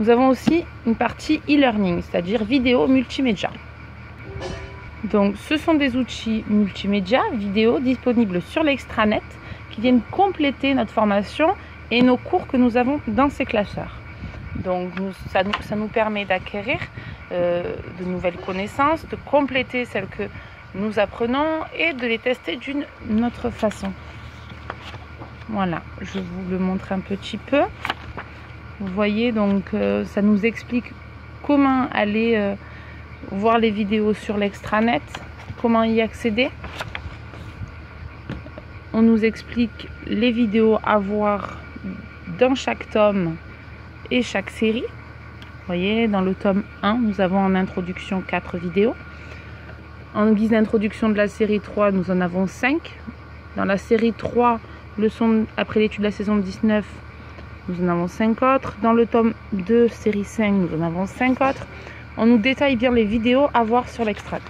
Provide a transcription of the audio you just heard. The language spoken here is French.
Nous avons aussi une partie e-learning, c'est-à-dire vidéo multimédia. Donc ce sont des outils multimédia, vidéo disponibles sur l'extranet qui viennent compléter notre formation et nos cours que nous avons dans ces classeurs. Donc ça, nous permet d'acquérir euh, de nouvelles connaissances, de compléter celles que nous apprenons et de les tester d'une autre façon. Voilà, je vous le montre un petit peu. Vous voyez, donc euh, ça nous explique comment aller euh, voir les vidéos sur l'extranet, comment y accéder. On nous explique les vidéos à voir dans chaque tome et chaque série. Vous voyez, dans le tome 1, nous avons en introduction 4 vidéos. En guise d'introduction de la série 3, nous en avons 5. Dans la série 3, leçon après l'étude de la saison 19, nous en avons 5 autres. Dans le tome 2, série 5, nous en avons 5 autres. On nous détaille bien les vidéos à voir sur l'extrait.